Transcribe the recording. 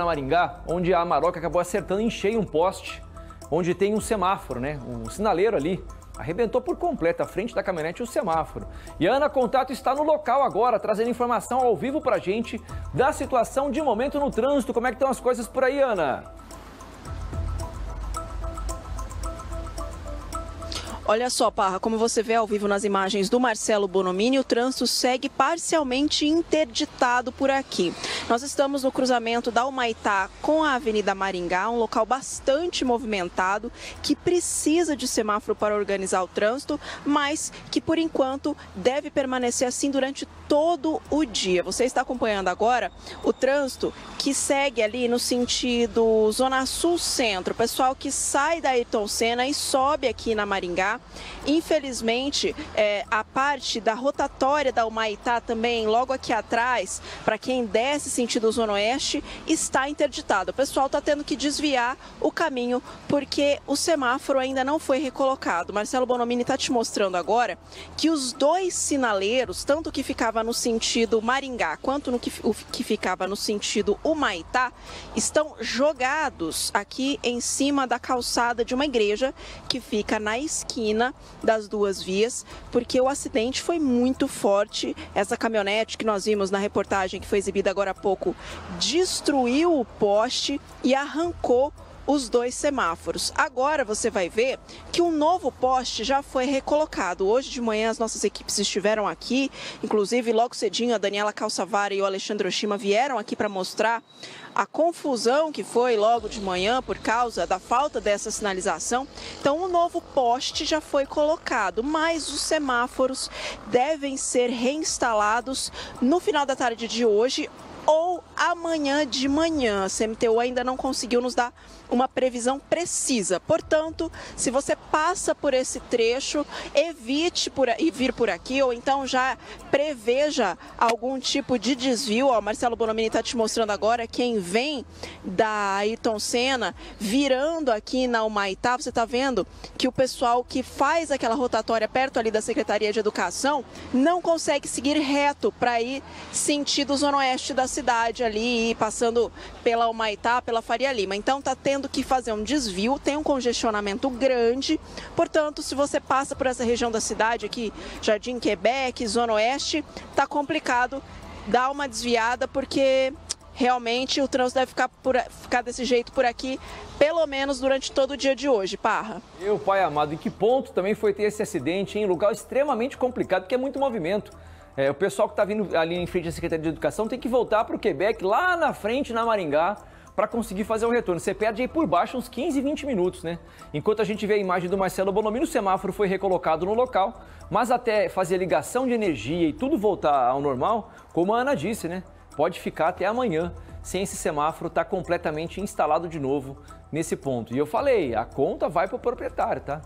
na Maringá, onde a Maroca acabou acertando em cheio um poste, onde tem um semáforo, né? Um sinaleiro ali. Arrebentou por completo a frente da caminhonete o semáforo. E a Ana Contato está no local agora, trazendo informação ao vivo pra gente da situação de momento no trânsito. Como é que estão as coisas por aí, Ana? Olha só, Parra, como você vê ao vivo nas imagens do Marcelo Bonomini, o trânsito segue parcialmente interditado por aqui. Nós estamos no cruzamento da Humaitá com a Avenida Maringá, um local bastante movimentado que precisa de semáforo para organizar o trânsito, mas que por enquanto deve permanecer assim durante todo o dia. Você está acompanhando agora o trânsito que segue ali no sentido Zona Sul Centro. O pessoal que sai da Ayrton Senna e sobe aqui na Maringá. Infelizmente, é, a parte da rotatória da Humaitá também, logo aqui atrás, para quem desce sentido Zona Oeste, está interditado. O pessoal está tendo que desviar o caminho porque o semáforo ainda não foi recolocado. Marcelo Bonomini está te mostrando agora que os dois sinaleiros, tanto que ficava no sentido Maringá quanto no que, o que ficava no sentido Humaitá, estão jogados aqui em cima da calçada de uma igreja que fica na esquina das duas vias, porque o acidente foi muito forte. Essa caminhonete que nós vimos na reportagem que foi exibida agora há pouco destruiu o poste e arrancou os dois semáforos. Agora você vai ver que um novo poste já foi recolocado. Hoje de manhã as nossas equipes estiveram aqui, inclusive logo cedinho a Daniela Calçavara e o Alexandre Oshima vieram aqui para mostrar a confusão que foi logo de manhã por causa da falta dessa sinalização. Então, um novo poste já foi colocado, mas os semáforos devem ser reinstalados no final da tarde de hoje ou amanhã de manhã. A CMTU ainda não conseguiu nos dar uma previsão precisa. Portanto, se você passa por esse trecho, evite por, e vir por aqui, ou então já preveja algum tipo de desvio. Ó, Marcelo Bonomini está te mostrando agora quem vem da Ayrton Senna virando aqui na Humaitá. Você está vendo que o pessoal que faz aquela rotatória perto ali da Secretaria de Educação não consegue seguir reto para ir sentido zona oeste da cidade ali, passando pela Humaitá, pela Faria Lima. Então está tendo que fazer um desvio, tem um congestionamento grande. Portanto, se você passa por essa região da cidade aqui, Jardim Quebec, Zona Oeste, está complicado. Dá uma desviada porque realmente o trânsito deve ficar, por, ficar desse jeito por aqui, pelo menos durante todo o dia de hoje, Parra. Meu pai amado, em que ponto também foi ter esse acidente em lugar extremamente complicado, porque é muito movimento. É, o pessoal que está vindo ali em frente à Secretaria de Educação tem que voltar para o Quebec, lá na frente, na Maringá, para conseguir fazer o retorno. Você perde aí por baixo uns 15, 20 minutos, né? Enquanto a gente vê a imagem do Marcelo Bonomino, o semáforo foi recolocado no local, mas até fazer ligação de energia e tudo voltar ao normal, como a Ana disse, né? Pode ficar até amanhã sem esse semáforo estar tá completamente instalado de novo nesse ponto. E eu falei, a conta vai para o proprietário, tá?